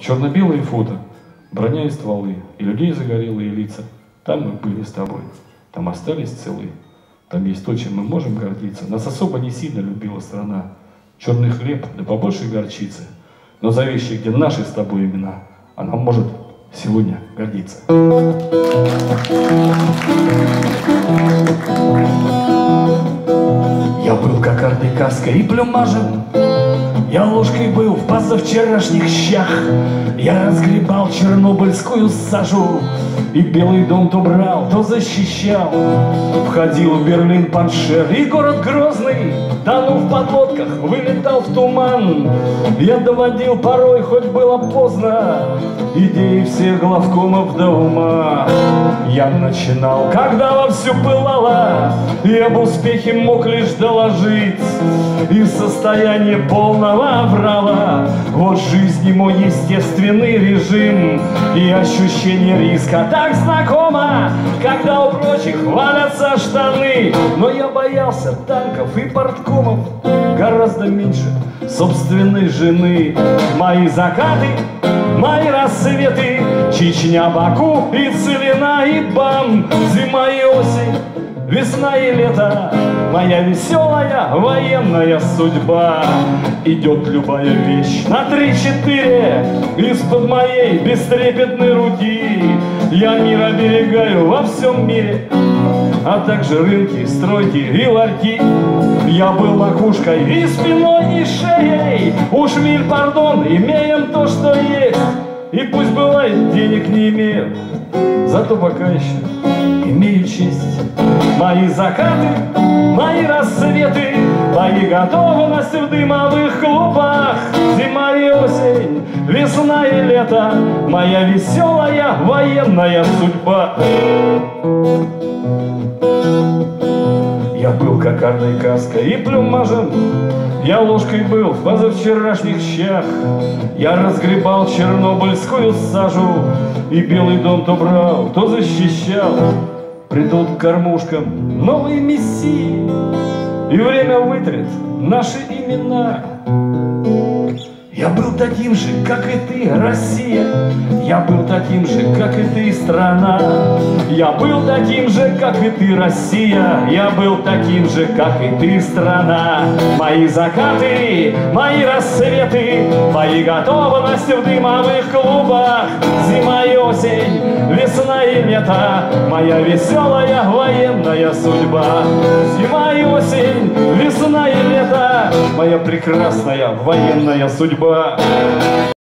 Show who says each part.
Speaker 1: Черно-белые фото, броня и стволы, и людей загорелые лица. Там мы были с тобой, там остались целы. Там есть то, чем мы можем гордиться. Нас особо не сильно любила страна. Черный хлеб, да побольше горчицы. Но за вещи, где наши с тобой имена, она может сегодня гордиться. Я был кокардой каской и плюмажем я ложкой был в позавчерашних щах. Я разгребал чернобыльскую сажу И Белый дом то брал, то защищал. Входил в Берлин Паншер и город Грозный Тонул в подлодках, вылетал в туман. Я доводил порой, хоть было поздно. Идеи всех главкомов до ума Я начинал, когда вовсю пылало. И об успехе мог лишь доложить. И в состоянии полного врала. Вот жизни мой естественный режим. И ощущение риска так знакомо Когда у прочих валятся штаны. Но я боялся танков и порткомов Гораздо меньше собственной жены. Мои закаты, мои рассветы Чечня, Баку и Целина и Бам. Зима и осень Весна и лето, моя веселая военная судьба. Идет любая вещь на три-четыре Из-под моей бестрепетной руки. Я мир оберегаю во всем мире а также рынки, стройки и ларьки. Я был макушкой и спиной, и шеей. Уж миль, пардон, имеем то, что есть. И пусть бывает, денег не имею, зато пока еще имею честь. Мои закаты, мои рассветы, мои готовность в дымовых клубах. Весна и лето, моя веселая военная судьба. Я был кокардой каской и плюмажем, Я ложкой был в позавчерашних щах, Я разгребал чернобыльскую сажу, И белый дом то брал, то защищал. Придут к кормушкам новые мессии, И время вытрет наши имена. Я был таким же, как и ты, Россия. Я был таким же, как и ты, страна. Я был таким же, как и ты, Россия. Я был таким же, как и ты, страна. Мои закаты, мои рассветы, мои готовности в дымовых клубах. Зима и осень, весна и лето, моя веселая военная судьба. Зима и осень, весна и лето, моя прекрасная военная судьба.